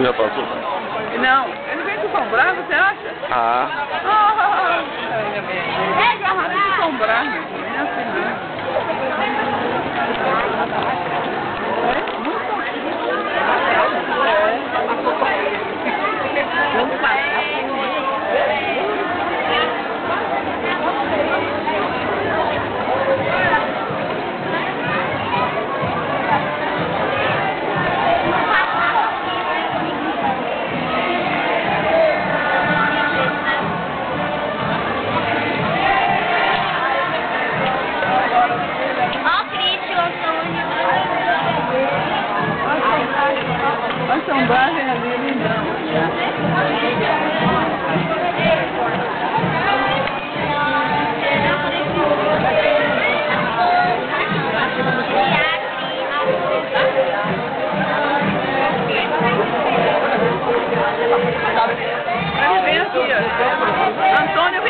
já passou? Não, ele vem com São Brás, você acha? Ah. Ah, é garrafa de São Brás, Brás é ali, lindão. Antônio,